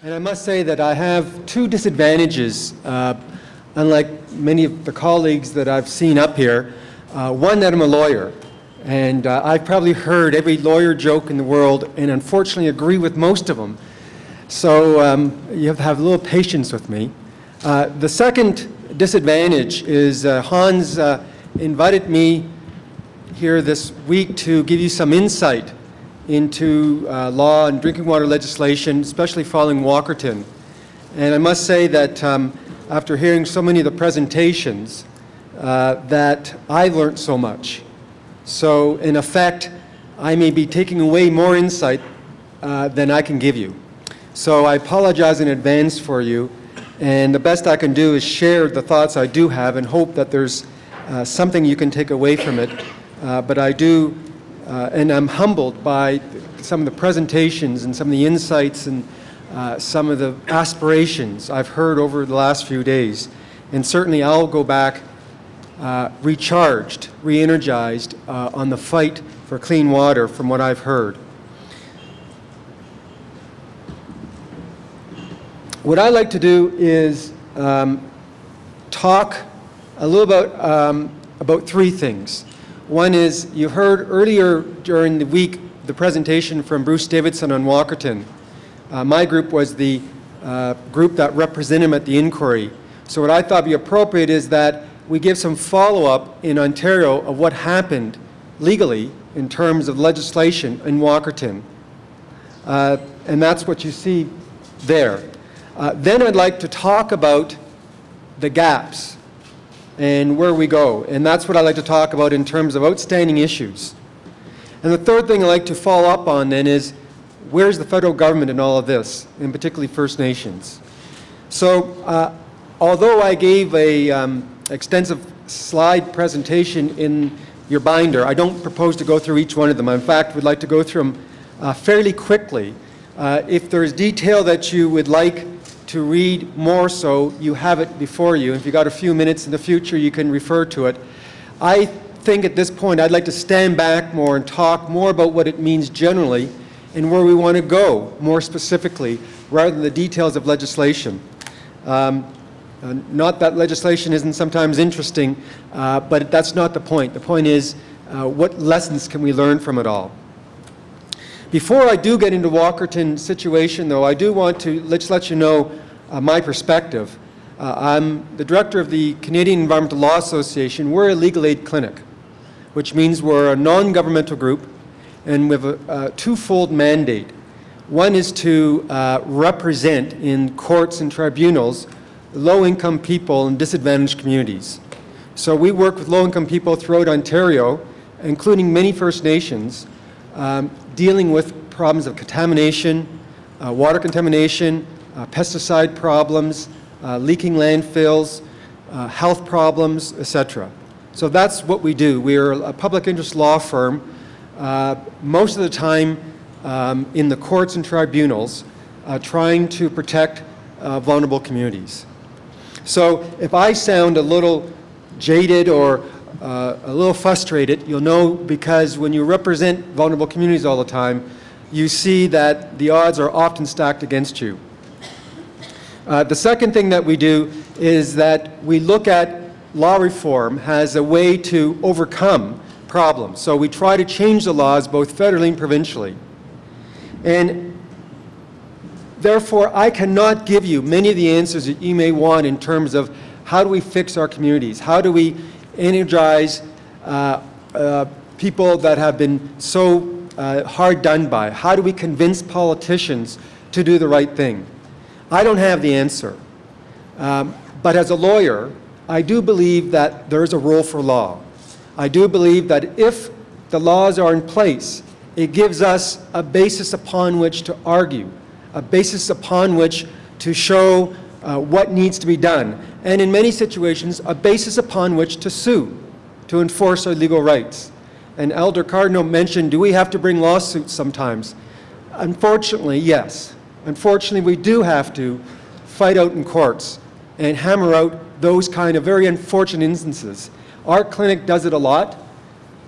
And I must say that I have two disadvantages, uh, unlike many of the colleagues that I've seen up here. Uh, one, that I'm a lawyer, and uh, I've probably heard every lawyer joke in the world, and unfortunately agree with most of them. So um, you have to have a little patience with me. Uh, the second disadvantage is uh, Hans uh, invited me here this week to give you some insight into uh, law and drinking water legislation, especially following Walkerton. And I must say that um, after hearing so many of the presentations, uh, that I learned so much. So in effect, I may be taking away more insight uh, than I can give you. So I apologize in advance for you, and the best I can do is share the thoughts I do have and hope that there's uh, something you can take away from it. Uh, but I do uh, and I'm humbled by some of the presentations and some of the insights and uh, some of the aspirations I've heard over the last few days. And certainly I'll go back uh, recharged, re-energized uh, on the fight for clean water from what I've heard. What I like to do is um, talk a little about, um, about three things. One is you heard earlier during the week the presentation from Bruce Davidson on Walkerton. Uh, my group was the uh, group that represented him at the inquiry. So what I thought would be appropriate is that we give some follow-up in Ontario of what happened legally in terms of legislation in Walkerton. Uh, and that's what you see there. Uh, then I'd like to talk about the gaps and where we go. And that's what I like to talk about in terms of outstanding issues. And the third thing I like to follow up on then is where's the federal government in all of this, and particularly First Nations? So uh, although I gave a um, extensive slide presentation in your binder, I don't propose to go through each one of them. In fact, would like to go through them uh, fairly quickly. Uh, if there's detail that you would like to read more so, you have it before you. If you've got a few minutes in the future, you can refer to it. I think at this point I'd like to stand back more and talk more about what it means generally and where we want to go more specifically rather than the details of legislation. Um, uh, not that legislation isn't sometimes interesting, uh, but that's not the point. The point is uh, what lessons can we learn from it all? Before I do get into Walkerton situation, though, I do want to let's let you know uh, my perspective. Uh, I'm the director of the Canadian Environmental Law Association. We're a legal aid clinic, which means we're a non-governmental group, and we have a, a twofold mandate. One is to uh, represent in courts and tribunals low-income people in disadvantaged communities. So we work with low-income people throughout Ontario, including many First Nations, um, dealing with problems of contamination, uh, water contamination, uh, pesticide problems, uh, leaking landfills, uh, health problems, etc. So that's what we do. We are a public interest law firm, uh, most of the time um, in the courts and tribunals, trying to protect vulnerable communities. So if I sound a little jaded or uh, a little frustrated, you'll know because when you represent vulnerable communities all the time, you see that the odds are often stacked against you. Uh, the second thing that we do is that we look at law reform as a way to overcome problems. So we try to change the laws both federally and provincially. And therefore, I cannot give you many of the answers that you may want in terms of how do we fix our communities? How do we energize uh, uh, people that have been so uh, hard done by? How do we convince politicians to do the right thing? I don't have the answer. Um, but as a lawyer, I do believe that there is a role for law. I do believe that if the laws are in place, it gives us a basis upon which to argue, a basis upon which to show uh, what needs to be done, and in many situations, a basis upon which to sue, to enforce our legal rights. And Elder Cardinal mentioned, do we have to bring lawsuits sometimes? Unfortunately, yes. Unfortunately, we do have to fight out in courts and hammer out those kind of very unfortunate instances. Our clinic does it a lot.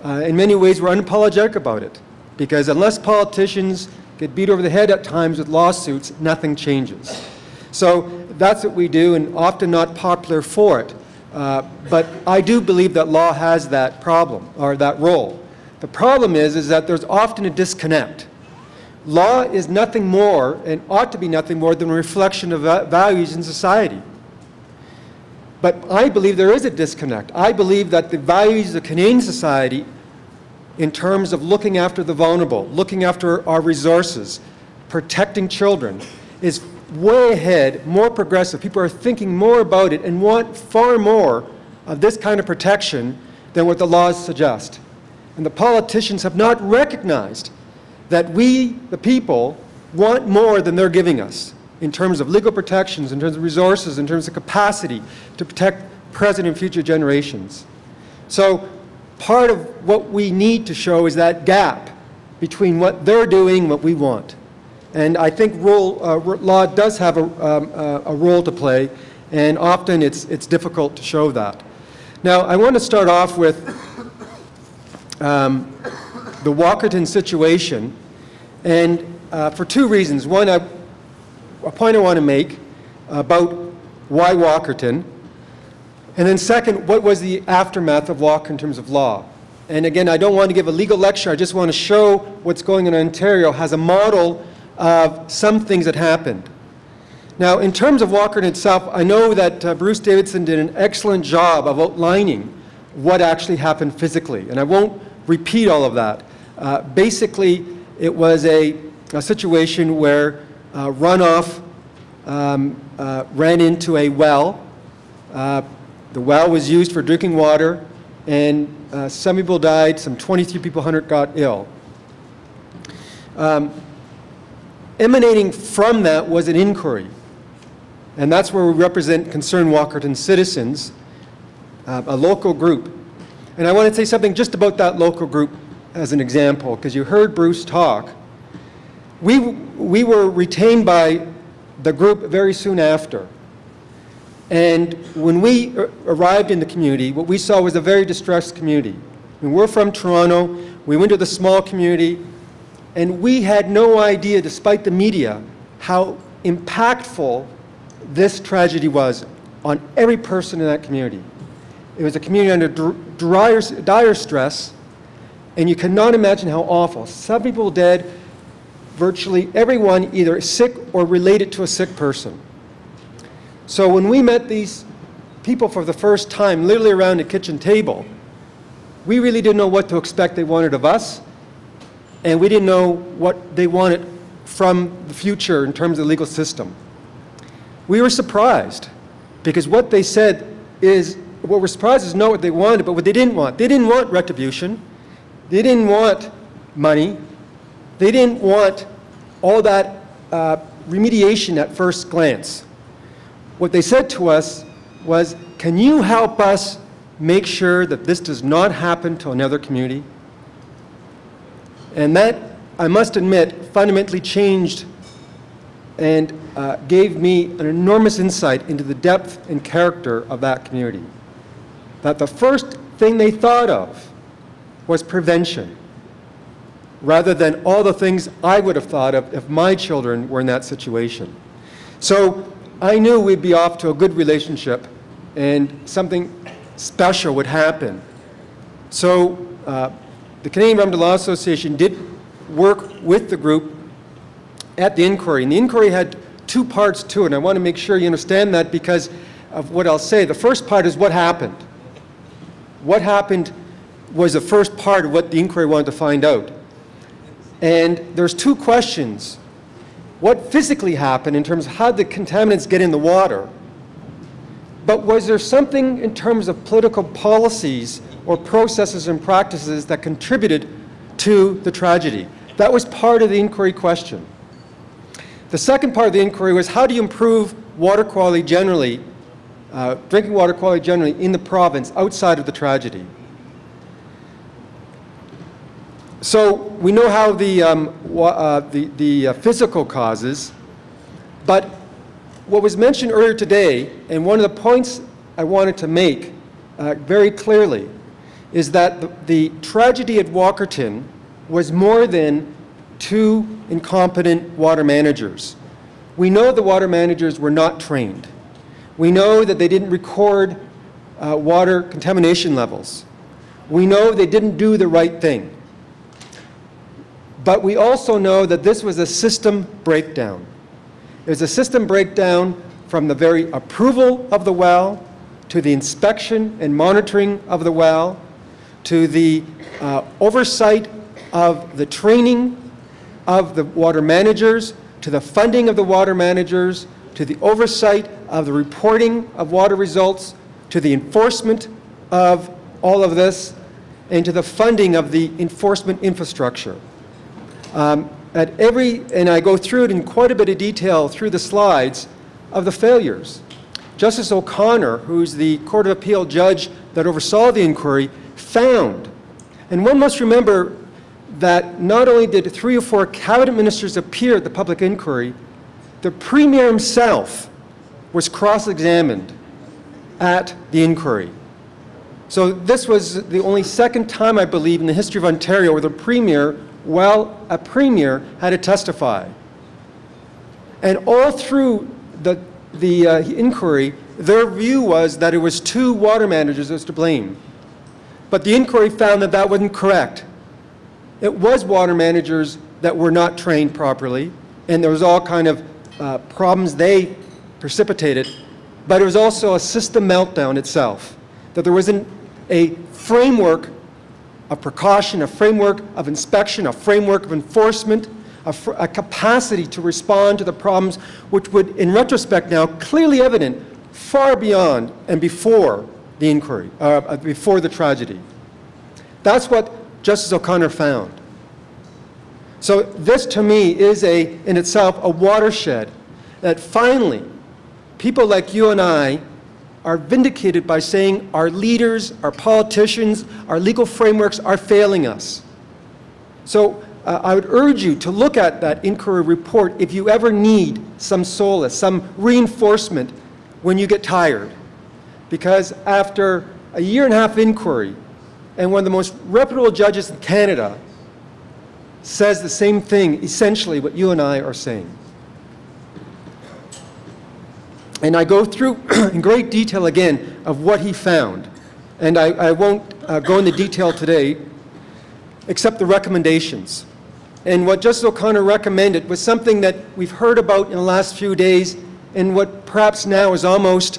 Uh, in many ways, we're unapologetic about it because unless politicians get beat over the head at times with lawsuits, nothing changes. So that's what we do, and often not popular for it. Uh, but I do believe that law has that problem, or that role. The problem is, is that there's often a disconnect. Law is nothing more, and ought to be nothing more, than a reflection of values in society. But I believe there is a disconnect. I believe that the values of Canadian society, in terms of looking after the vulnerable, looking after our resources, protecting children, is way ahead, more progressive. People are thinking more about it and want far more of this kind of protection than what the laws suggest. And the politicians have not recognized that we, the people, want more than they're giving us in terms of legal protections, in terms of resources, in terms of capacity to protect present and future generations. So part of what we need to show is that gap between what they're doing and what we want. And I think rule, uh, law does have a, um, uh, a, role to play, and often it's, it's difficult to show that. Now, I want to start off with um, the Walkerton situation, and uh, for two reasons. One, I, a point I want to make about why Walkerton, and then second, what was the aftermath of Walker in terms of law? And again, I don't want to give a legal lecture, I just want to show what's going on in Ontario has a model of some things that happened. Now, in terms of Walkerton itself, I know that uh, Bruce Davidson did an excellent job of outlining what actually happened physically, and I won't repeat all of that. Uh, basically, it was a, a situation where uh, runoff um, uh, ran into a well. Uh, the well was used for drinking water, and uh, some people died, some 23 people, 100 got ill. Um, emanating from that was an inquiry. And that's where we represent Concerned Walkerton citizens, uh, a local group. And I want to say something just about that local group as an example, because you heard Bruce talk. We, we were retained by the group very soon after. And when we arrived in the community, what we saw was a very distressed community. I mean, we're from Toronto. We went to the small community. And we had no idea, despite the media, how impactful this tragedy was on every person in that community. It was a community under dire, dire stress, and you cannot imagine how awful. Some people dead, virtually everyone either sick or related to a sick person. So when we met these people for the first time, literally around a kitchen table, we really didn't know what to expect they wanted of us, and we didn't know what they wanted from the future in terms of the legal system. We were surprised because what they said is, what we're surprised is not what they wanted, but what they didn't want. They didn't want retribution. They didn't want money. They didn't want all that uh, remediation at first glance. What they said to us was, can you help us make sure that this does not happen to another community? And that, I must admit, fundamentally changed and uh, gave me an enormous insight into the depth and character of that community. That the first thing they thought of was prevention, rather than all the things I would have thought of if my children were in that situation. So I knew we'd be off to a good relationship and something special would happen. So uh, the Canadian Environmental Law Association did work with the group at the inquiry, and the inquiry had two parts to it, and I want to make sure you understand that because of what I'll say. The first part is what happened. What happened was the first part of what the inquiry wanted to find out. And there's two questions. What physically happened in terms of how the contaminants get in the water? But was there something in terms of political policies or processes and practices that contributed to the tragedy. That was part of the inquiry question. The second part of the inquiry was how do you improve water quality generally, uh, drinking water quality generally in the province outside of the tragedy? So we know how the, um, uh, the, the uh, physical causes, but what was mentioned earlier today, and one of the points I wanted to make uh, very clearly, is that the, the tragedy at Walkerton was more than two incompetent water managers. We know the water managers were not trained. We know that they didn't record uh, water contamination levels. We know they didn't do the right thing. But we also know that this was a system breakdown. Was a system breakdown from the very approval of the well to the inspection and monitoring of the well to the uh, oversight of the training of the water managers to the funding of the water managers to the oversight of the reporting of water results to the enforcement of all of this and to the funding of the enforcement infrastructure. Um, at every, and I go through it in quite a bit of detail through the slides of the failures. Justice O'Connor, who's the Court of Appeal judge that oversaw the inquiry, found, and one must remember that not only did three or four cabinet ministers appear at the public inquiry, the premier himself was cross-examined at the inquiry. So this was the only second time, I believe, in the history of Ontario where the premier well, a premier had to testify. And all through the, the uh, inquiry, their view was that it was two water managers that was to blame. But the inquiry found that that wasn't correct. It was water managers that were not trained properly, and there was all kind of uh, problems they precipitated, but it was also a system meltdown itself, that there wasn't a framework of precaution, a framework of inspection, a framework of enforcement, a, a, capacity to respond to the problems which would, in retrospect now, clearly evident far beyond and before the inquiry, uh, uh, before the tragedy. That's what Justice O'Connor found. So this, to me, is a, in itself a watershed that finally people like you and I are vindicated by saying our leaders, our politicians, our legal frameworks are failing us. So uh, I would urge you to look at that inquiry report if you ever need some solace, some reinforcement when you get tired. Because after a year and a half inquiry, and one of the most reputable judges in Canada says the same thing, essentially what you and I are saying. And I go through in great detail again of what he found. And I, I won't uh, go into detail today, except the recommendations. And what Justice O'Connor recommended was something that we've heard about in the last few days, and what perhaps now is almost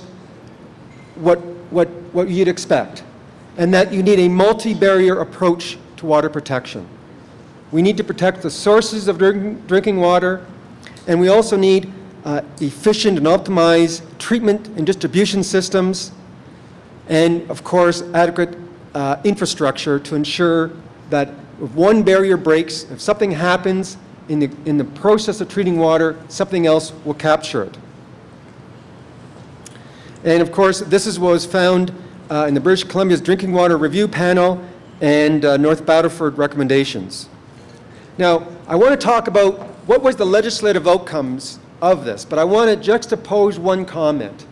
what, what, what you'd expect, and that you need a multi-barrier approach to water protection. We need to protect the sources of drink, drinking water, and we also need uh, efficient and optimized treatment and distribution systems, and of course, adequate uh, infrastructure to ensure that if one barrier breaks, if something happens in the, in the process of treating water, something else will capture it. And of course, this is what was found uh, in the British Columbia's Drinking Water Review Panel and uh, North Battleford recommendations. Now, I want to talk about what was the legislative outcomes of this, but I want to juxtapose one comment.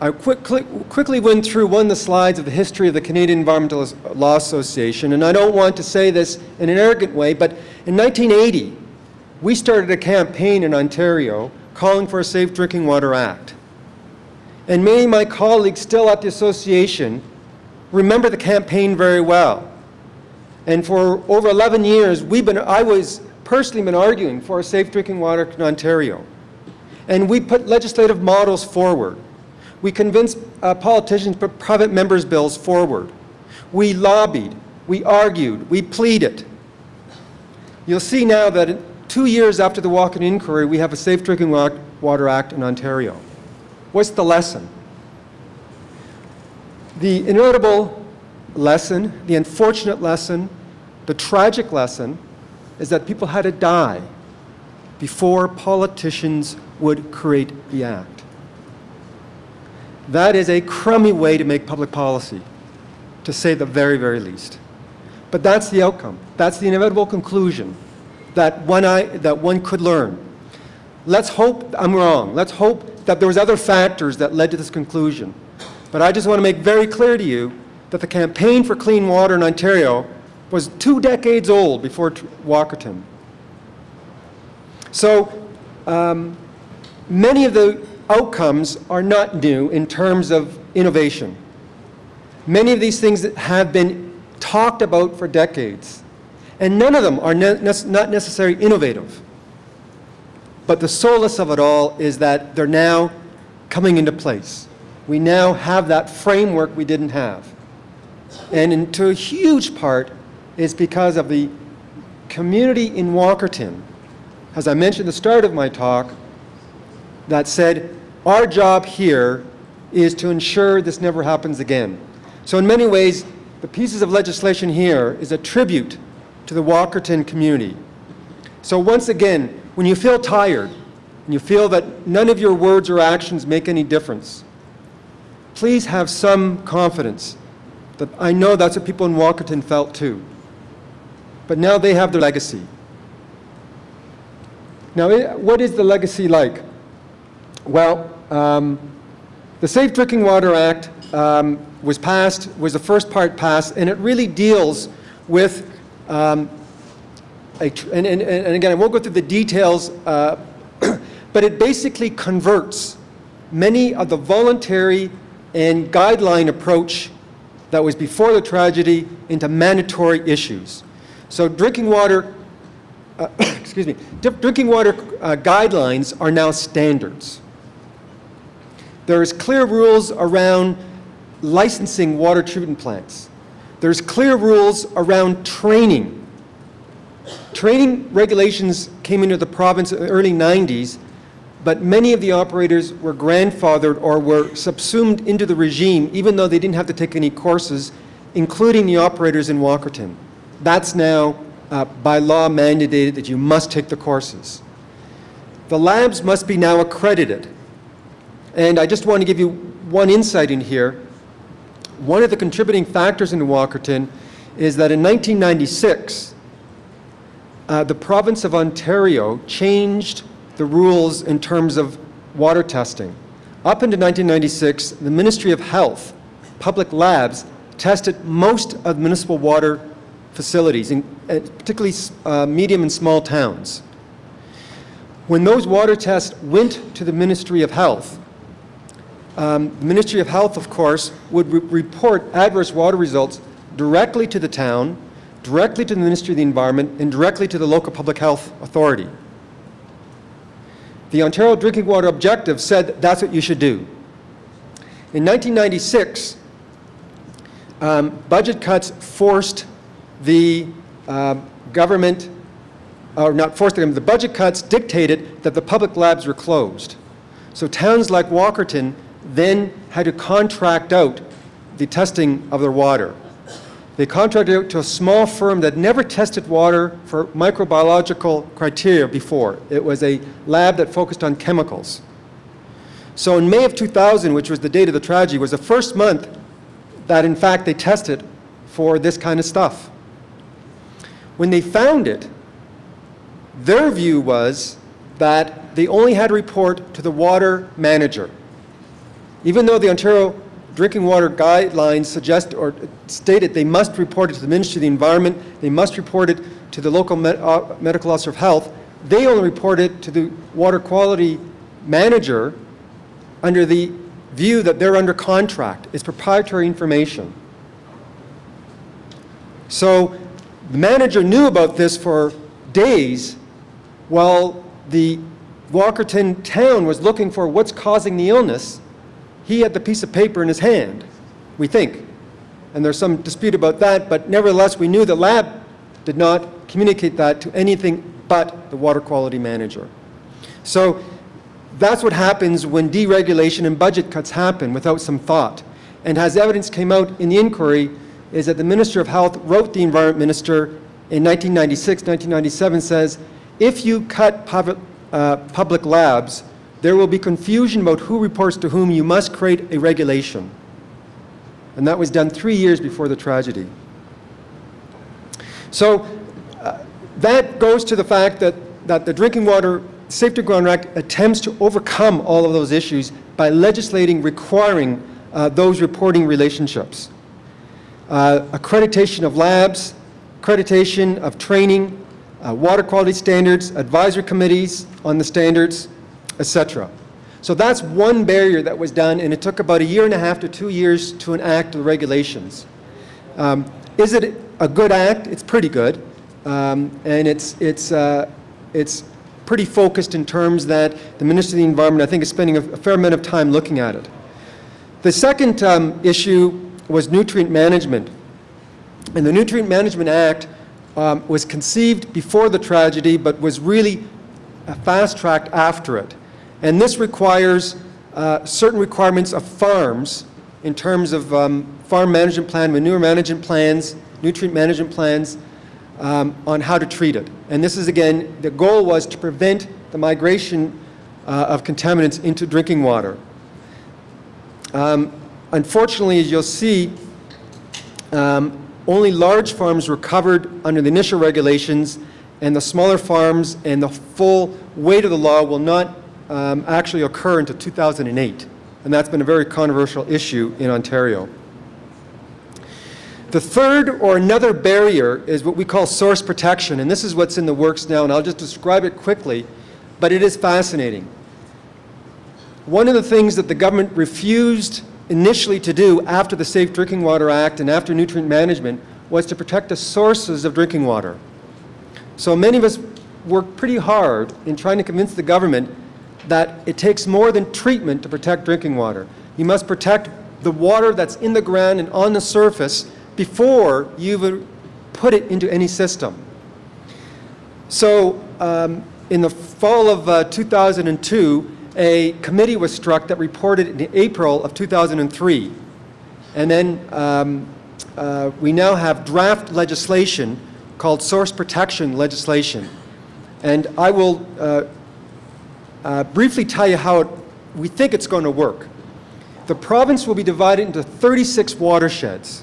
I quick, quickly went through one of the slides of the history of the Canadian Environmental Law Association, and I don't want to say this in an arrogant way, but in 1980, we started a campaign in Ontario calling for a Safe Drinking Water Act. And many of my colleagues still at the association remember the campaign very well. And for over 11 years, we've been, I was personally been arguing for a safe drinking water in Ontario. And we put legislative models forward. We convinced uh, politicians to put private members' bills forward. We lobbied, we argued, we pleaded. You'll see now that two years after the Walkerton inquiry, we have a Safe Drinking Water Act in Ontario. What's the lesson? The inevitable lesson, the unfortunate lesson, the tragic lesson is that people had to die before politicians would create the act. That is a crummy way to make public policy, to say the very, very least. But that's the outcome. That's the inevitable conclusion that one, I, that one could learn. Let's hope I'm wrong. Let's hope that there was other factors that led to this conclusion. But I just want to make very clear to you that the campaign for clean water in Ontario was two decades old before Walkerton. So um, many of the outcomes are not new in terms of innovation. Many of these things have been talked about for decades, and none of them are ne- not necessarily innovative. But the solace of it all is that they're now coming into place. We now have that framework we didn't have. And in, to a huge part is because of the community in Walkerton, as I mentioned at the start of my talk, that said, our job here is to ensure this never happens again. So in many ways, the pieces of legislation here is a tribute to the Walkerton community. So once again, when you feel tired, and you feel that none of your words or actions make any difference, please have some confidence that I know that's what people in Walkerton felt too. But now they have their legacy. Now, i- what is the legacy like? Well, um, the Safe Drinking Water Act um, was passed, was the first part passed, and it really deals with, um, a and, and, and again, I won't go through the details, uh, but it basically converts many of the voluntary and guideline approach that was before the tragedy into mandatory issues. So drinking water, uh, excuse me, drinking water uh, guidelines are now standards. There's clear rules around licensing water treatment plants. There's clear rules around training. Training regulations came into the province in the early 90s, but many of the operators were grandfathered or were subsumed into the regime, even though they didn't have to take any courses, including the operators in Walkerton. That's now uh, by law mandated that you must take the courses. The labs must be now accredited. And I just want to give you one insight in here. One of the contributing factors in Walkerton is that in 1996, uh, the province of Ontario changed the rules in terms of water testing. Up into 1996, the Ministry of Health, public labs, tested most of municipal water facilities, in, uh, particularly uh, medium and small towns. When those water tests went to the Ministry of Health, um, the Ministry of Health, of course, would re- report adverse water results directly to the town, directly to the Ministry of the Environment, and directly to the local public health authority. The Ontario Drinking Water Objective said that's what you should do. In 1996, um, budget cuts forced the uh, government, or not forced them, the budget cuts dictated that the public labs were closed. So towns like Walkerton then had to contract out the testing of their water. They contracted out to a small firm that never tested water for microbiological criteria before. It was a lab that focused on chemicals. So in May of 2000, which was the date of the tragedy, was the first month that in fact they tested for this kind of stuff. When they found it, their view was that they only had to report to the water manager. Even though the Ontario drinking water guidelines suggest or stated they must report it to the Ministry of the Environment, they must report it to the local med- uh, medical officer of health, they only report it to the water quality manager under the view that they're under contract. It's proprietary information. So the manager knew about this for days while the Walkerton town was looking for what's causing the illness. He had the piece of paper in his hand, we think. And there's some dispute about that, but nevertheless, we knew the lab did not communicate that to anything but the water quality manager. So that's what happens when deregulation and budget cuts happen without some thought. And as evidence came out in the inquiry, is that the Minister of Health wrote the Environment Minister in 1996, 1997, says, if you cut public, uh, public labs, there will be confusion about who reports to whom. You must create a regulation. And that was done three years before the tragedy. So uh, that goes to the fact that, that the Drinking Water Safety Water Act attempts to overcome all of those issues by legislating requiring uh, those reporting relationships. Uh, accreditation of labs, accreditation of training, uh, water quality standards, advisory committees on the standards, etc. So that's one barrier that was done, and it took about a year and a half to two years to enact the regulations. Um, is it a good act? It's pretty good, um, and it's, it's, uh, it's pretty focused in terms that the Ministry of the Environment, I think, is spending a, a fair amount of time looking at it. The second um, issue was nutrient management. And the Nutrient Management Act um, was conceived before the tragedy, but was really fast-tracked after it. And this requires uh, certain requirements of farms in terms of um, farm management plan, manure management plans, nutrient management plans, um, on how to treat it. And this is, again, the goal was to prevent the migration uh, of contaminants into drinking water. Um, unfortunately, as you'll see, um, only large farms were covered under the initial regulations, and the smaller farms and the full weight of the law will not um, actually occur until 2008. And that's been a very controversial issue in Ontario. The third or another barrier is what we call source protection, and this is what's in the works now, and I'll just describe it quickly, but it is fascinating. One of the things that the government refused initially to do after the Safe Drinking Water Act and after nutrient management was to protect the sources of drinking water. So many of us worked pretty hard in trying to convince the government that it takes more than treatment to protect drinking water. You must protect the water that's in the ground and on the surface before you put it into any system. So um, in the fall of uh, 2002, a committee was struck that reported in April of 2003. And then um, uh, we now have draft legislation called source protection legislation. And I will uh, uh, briefly tell you how it, we think it's going to work. The province will be divided into 36 watersheds.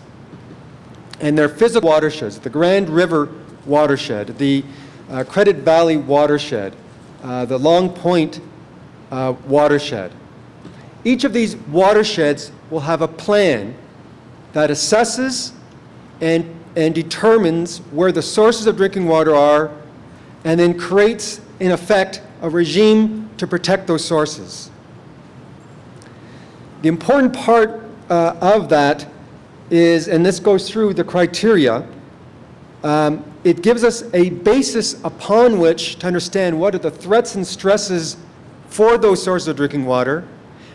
And they're physical watersheds, the Grand River watershed, the uh, Credit Valley watershed, uh, the Long Point uh, watershed. Each of these watersheds will have a plan that assesses and, and determines where the sources of drinking water are and then creates, in effect, a regime to protect those sources. The important part uh, of that is, and this goes through the criteria, um, it gives us a basis upon which to understand what are the threats and stresses for those sources of drinking water.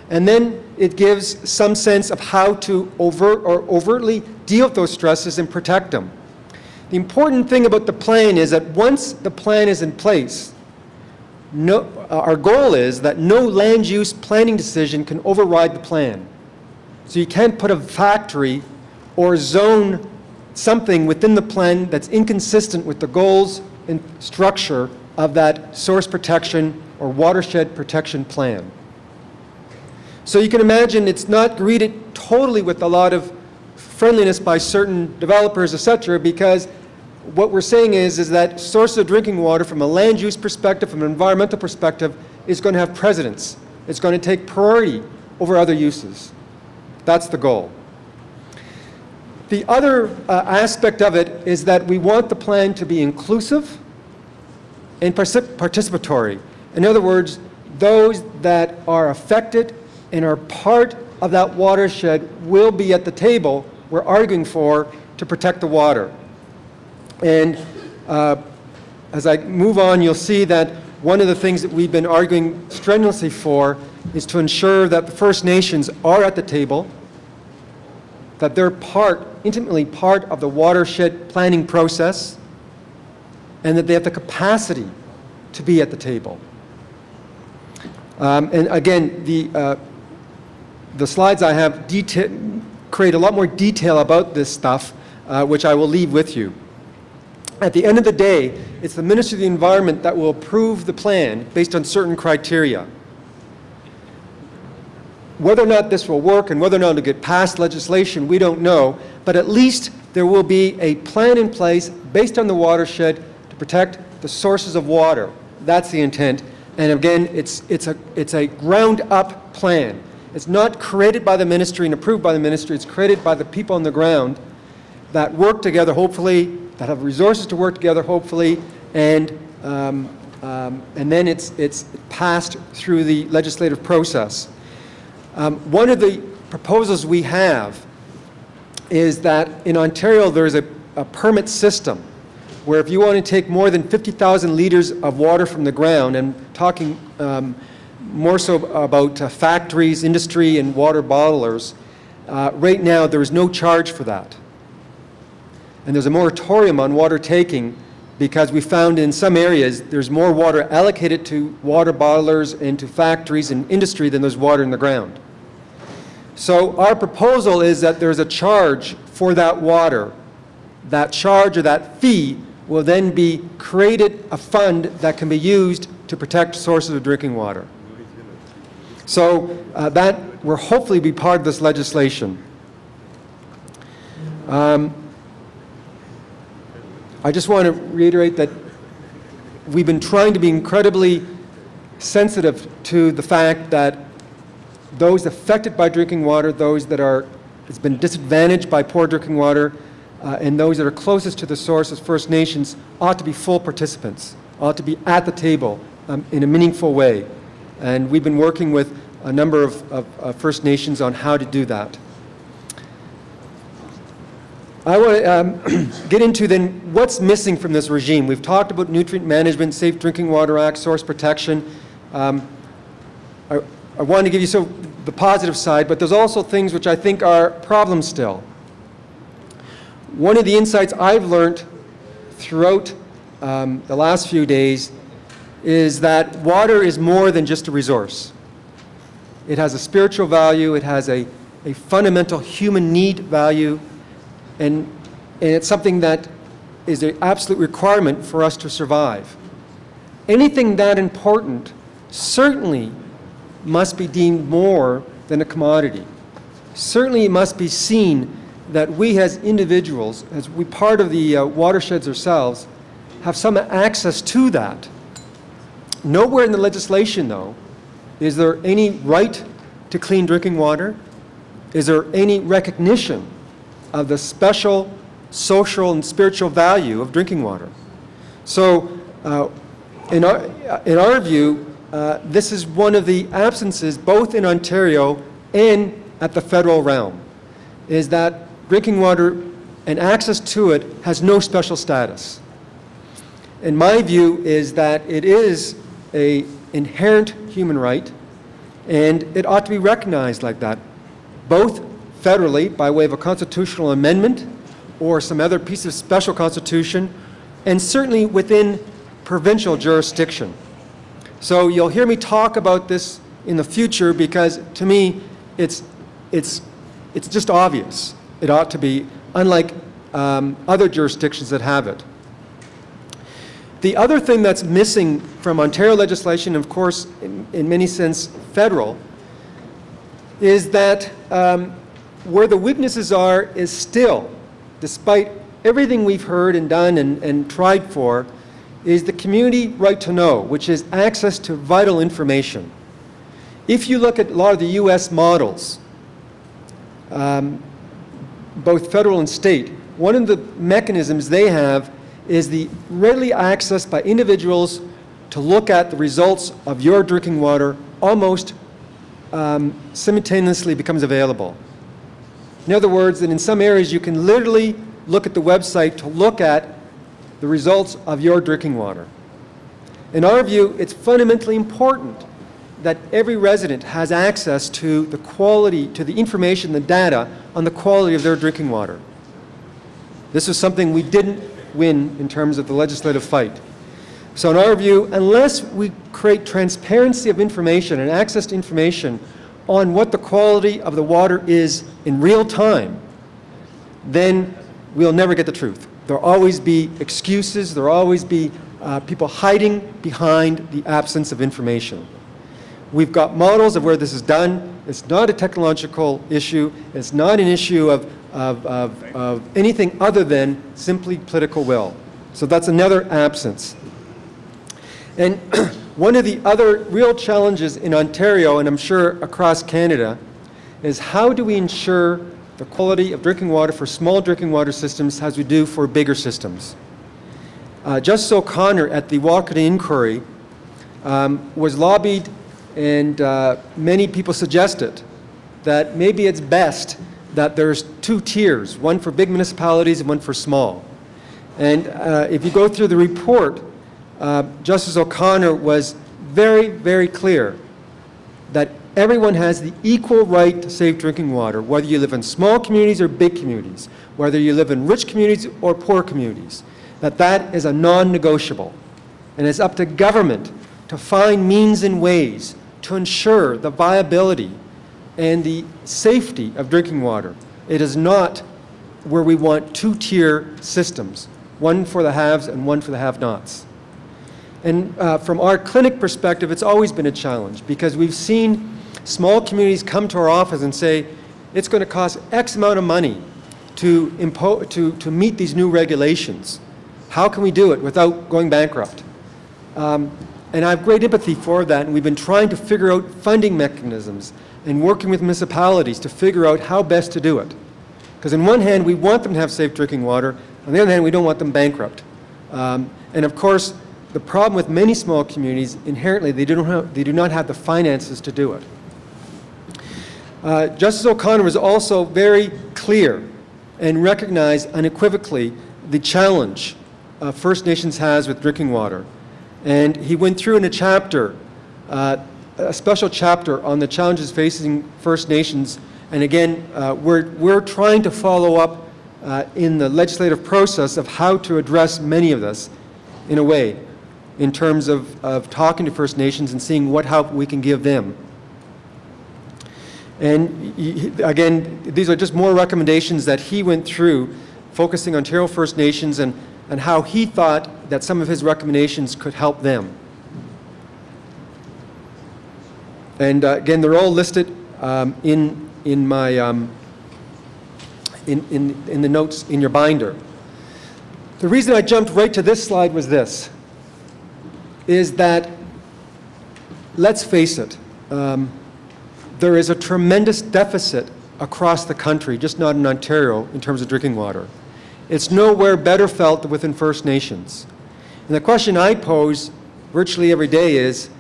And then it gives some sense of how to overt or overtly deal with those stresses and protect them. The important thing about the plan is that once the plan is in place, no, uh, our goal is that no land use planning decision can override the plan. So you can't put a factory or zone something within the plan that's inconsistent with the goals and structure of that source protection or watershed protection plan. So you can imagine it's not greeted totally with a lot of friendliness by certain developers, etc., because what we're saying is, is that source of drinking water from a land use perspective, from an environmental perspective, is going to have precedence. It's going to take priority over other uses. That's the goal. The other uh, aspect of it is that we want the plan to be inclusive and participatory. In other words, those that are affected and are part of that watershed will be at the table we're arguing for to protect the water. And uh, as I move on, you'll see that one of the things that we've been arguing strenuously for is to ensure that the First Nations are at the table, that they're part, intimately part of the watershed planning process, and that they have the capacity to be at the table. Um, and again, the, uh, the slides I have create a lot more detail about this stuff, uh, which I will leave with you. At the end of the day, it's the Ministry of the Environment that will approve the plan based on certain criteria. Whether or not this will work and whether or not it'll get passed legislation, we don't know, but at least there will be a plan in place based on the watershed to protect the sources of water. That's the intent. And again, it's, it's, a, it's a ground-up plan. It's not created by the ministry and approved by the ministry. It's created by the people on the ground that work together, hopefully, that have resources to work together, hopefully, and, um, um, and then it's, it's passed through the legislative process. Um, one of the proposals we have is that in Ontario there's a, a permit system where if you want to take more than 50,000 liters of water from the ground, and talking um, more so about uh, factories, industry, and water bottlers, uh, right now there is no charge for that. And there's a moratorium on water taking because we found in some areas there's more water allocated to water bottlers and to factories and industry than there's water in the ground. So our proposal is that there's a charge for that water. That charge or that fee will then be created a fund that can be used to protect sources of drinking water. So uh, that will hopefully be part of this legislation. Um, I just want to reiterate that we've been trying to be incredibly sensitive to the fact that those affected by drinking water, those that are has been disadvantaged by poor drinking water, uh, and those that are closest to the source as First Nations ought to be full participants, ought to be at the table um, in a meaningful way. And we've been working with a number of, of, First Nations on how to do that. I want to um, get into then what's missing from this regime. We've talked about nutrient management, Safe Drinking Water Act, source protection. Um, I, I want to give you so the positive side, but there's also things which I think are problems still. One of the insights I've learned throughout um, the last few days is that water is more than just a resource. It has a spiritual value, it has a, a fundamental human need value, and, and it's something that is an absolute requirement for us to survive. Anything that important certainly must be deemed more than a commodity. Certainly it must be seen that we as individuals, as we part of the uh, watersheds ourselves, have some access to that. Nowhere in the legislation, though, is there any right to clean drinking water? Is there any recognition of the special social and spiritual value of drinking water? So, uh, in, our, in our view, uh, this is one of the absences, both in Ontario and at the federal realm, is that drinking water and access to it has no special status. And my view is that it is a inherent human right, and it ought to be recognized like that, both federally by way of a constitutional amendment or some other piece of special constitution, and certainly within provincial jurisdiction. So you'll hear me talk about this in the future because to me it's, it's, it's just obvious. It ought to be, unlike um, other jurisdictions that have it. The other thing that's missing from Ontario legislation, of course, in, in many sense federal, is that um, where the weaknesses are is still, despite everything we've heard and done and, and tried for, is the community right to know, which is access to vital information. If you look at a lot of the U.S. models, um, both federal and state, one of the mechanisms they have is the readily accessed by individuals to look at the results of your drinking water almost um, simultaneously becomes available. In other words, that in some areas you can literally look at the website to look at the results of your drinking water. In our view, it's fundamentally important that every resident has access to the quality, to the information, the data on the quality of their drinking water. This is something we didn't win in terms of the legislative fight. So in our view, unless we create transparency of information and access to information on what the quality of the water is in real time, then we'll never get the truth. There'll always be excuses, there'll always be uh, people hiding behind the absence of information. We've got models of where this is done. It's not a technological issue. It's not an issue of, of, of, of anything other than simply political will. So that's another absence. And one of the other real challenges in Ontario, and I'm sure across Canada, is how do we ensure the quality of drinking water for small drinking water systems as we do for bigger systems. Uh, Justice O'Connor at the Walkerton Inquiry um, was lobbied, and uh, many people suggested that maybe it's best that there's two tiers, one for big municipalities and one for small. And uh, if you go through the report, uh, Justice O'Connor was very, very clear that everyone has the equal right to safe drinking water, whether you live in small communities or big communities, whether you live in rich communities or poor communities, that that is a non-negotiable. And it's up to government to find means and ways to ensure the viability and the safety of drinking water. It is not where we want two-tier systems, one for the haves and one for the have-nots. And uh, from our clinic perspective, it's always been a challenge because we've seen small communities come to our office and say, it's going to cost X amount of money to, impo- to, to meet these new regulations. How can we do it without going bankrupt? Um, and I have great empathy for that, and we've been trying to figure out funding mechanisms and working with municipalities to figure out how best to do it. Because on one hand, we want them to have safe drinking water. On the other hand, we don't want them bankrupt. Um, and of course, the problem with many small communities, inherently, they, don't have, they do not have the finances to do it. Uh, Justice O'Connor was also very clear and recognized unequivocally the challenge uh, First Nations has with drinking water. And he went through in a chapter, uh, a special chapter on the challenges facing First Nations. And again, uh, we're, we're trying to follow up uh, in the legislative process of how to address many of this in a way in terms of, of talking to First Nations and seeing what help we can give them. And again, these are just more recommendations that he went through, focusing on Ontario First Nations and, and how he thought that some of his recommendations could help them. And uh, again, they're all listed um, in, in, my, um, in, in, in the notes in your binder. The reason I jumped right to this slide was this is that, let's face it, um, there is a tremendous deficit across the country, just not in Ontario, in terms of drinking water. It's nowhere better felt than within First Nations. And the question I pose virtually every day is,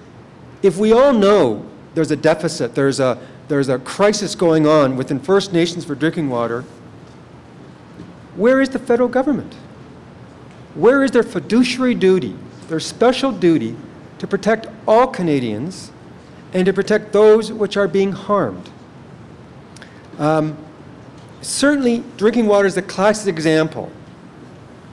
if we all know there's a deficit, there's a, there's a crisis going on within First Nations for drinking water, where is the federal government? Where is their fiduciary duty their special duty to protect all Canadians and to protect those which are being harmed. Um, certainly, drinking water is a classic example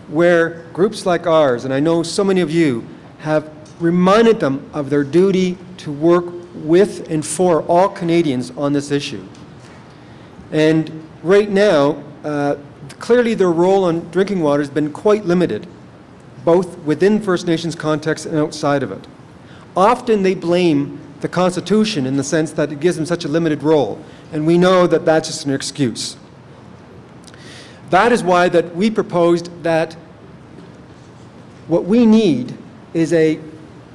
where groups like ours, and I know so many of you, have reminded them of their duty to work with and for all Canadians on this issue. And right now, uh, clearly their role on drinking water has been quite limited both within First Nations context and outside of it. Often they blame the Constitution in the sense that it gives them such a limited role, and we know that that's just an excuse. That is why that we proposed that what we need is a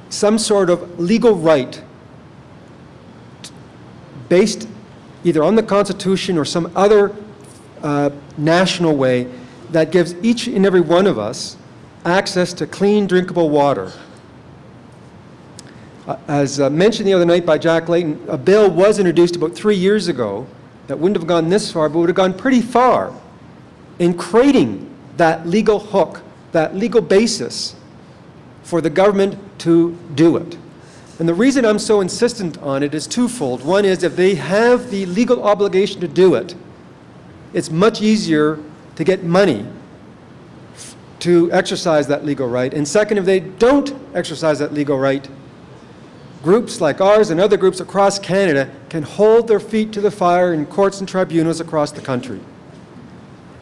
some sort of legal right based either on the Constitution or some other uh, national way that gives each and every one of us access to clean, drinkable water. Uh, as uh, mentioned the other night by Jack Layton, a bill was introduced about three years ago that wouldn't have gone this far, but would have gone pretty far in creating that legal hook, that legal basis for the government to do it. And the reason I'm so insistent on it is twofold. One is if they have the legal obligation to do it, it's much easier to get money to exercise that legal right. And second, if they don't exercise that legal right, groups like ours and other groups across Canada can hold their feet to the fire in courts and tribunals across the country.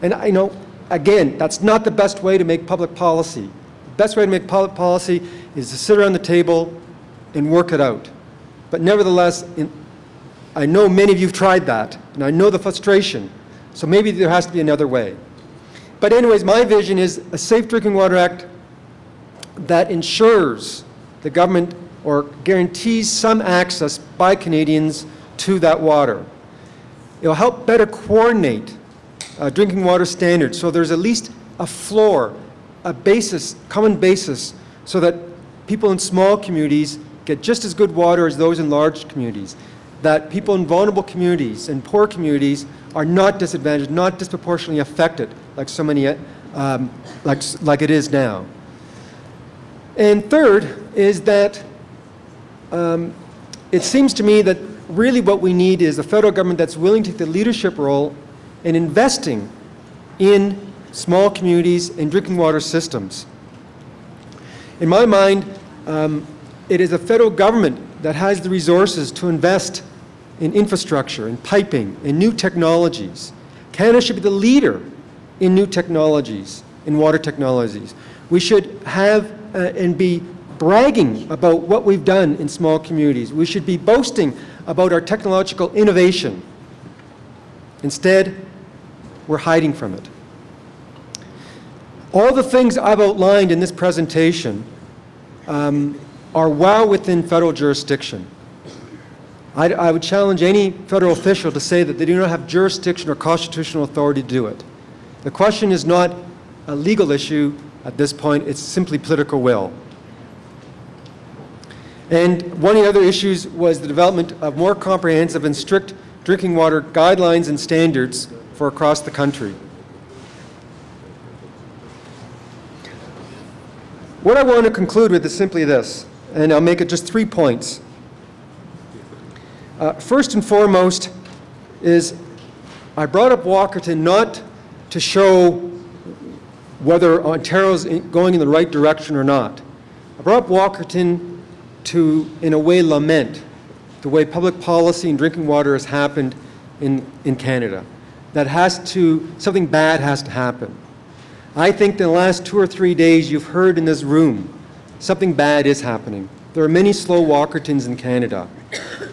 And I know, again, that's not the best way to make public policy. The best way to make public policy is to sit around the table and work it out. But nevertheless, in, I know many of you have tried that, and I know the frustration. So maybe there has to be another way. But anyways, my vision is a Safe Drinking Water Act that ensures the government or guarantees some access by Canadians to that water. It will help better coordinate uh, drinking water standards, so there's at least a floor, a basis, common basis, so that people in small communities get just as good water as those in large communities. That people in vulnerable communities and poor communities are not disadvantaged, not disproportionately affected like so many, um, like, like it is now. And third is that um, it seems to me that really what we need is a federal government that's willing to take the leadership role in investing in small communities and drinking water systems. In my mind, um, it is the federal government that has the resources to invest in infrastructure, in piping, in new technologies. Canada should be the leader in new technologies, in water technologies. We should have uh, and be bragging about what we've done in small communities. We should be boasting about our technological innovation. Instead, we're hiding from it. All the things I've outlined in this presentation um, are well within federal jurisdiction. I, I, would challenge any federal official to say that they do not have jurisdiction or constitutional authority to do it. The question is not a legal issue at this point, it's simply political will. And one of the other issues was the development of more comprehensive and strict drinking water guidelines and standards for across the country. What I want to conclude with is simply this, and I'll make it just three points. Uh, first and foremost is I brought up Walkerton not to show whether Ontario's going in the right direction or not. I brought up Walkerton to, in a way, lament the way public policy in drinking water has happened in, in Canada. That has to, something bad has to happen. I think in the last two or three days you've heard in this room something bad is happening. There are many slow Walkertons in Canada.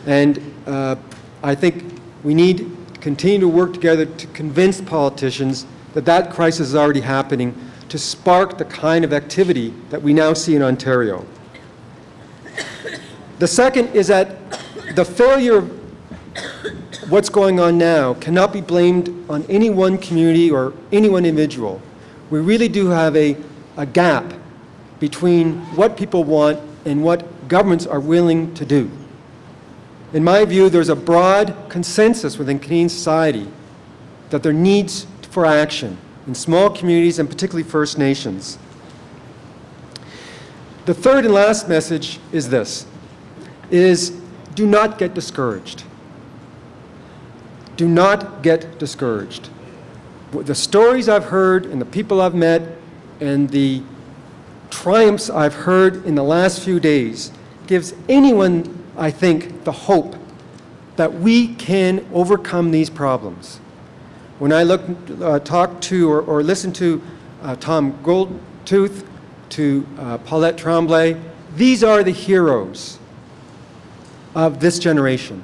And uh, I think we need to continue to work together to convince politicians that that crisis is already happening to spark the kind of activity that we now see in Ontario. The second is that the failure of what's going on now cannot be blamed on any one community or any one individual. We really do have a, a gap between what people want and what governments are willing to do. In my view, there's a broad consensus within Canadian society that there needs for action in small communities and particularly First Nations. The third and last message is this is do not get discouraged. Do not get discouraged. The stories I've heard and the people I've met and the triumphs I've heard in the last few days gives anyone, I think, the hope that we can overcome these problems. When I look, uh, talk to or, or listen to uh, Tom Goldtooth, to uh, Paulette Tremblay, these are the heroes of this generation.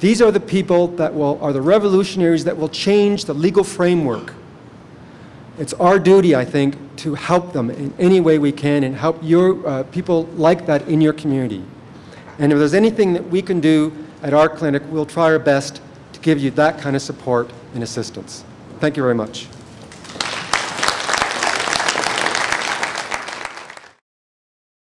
These are the people that will, are the revolutionaries that will change the legal framework. It's our duty, I think, to help them in any way we can and help your uh, people like that in your community. And if there's anything that we can do at our clinic, we'll try our best to give you that kind of support and assistance. Thank you very much.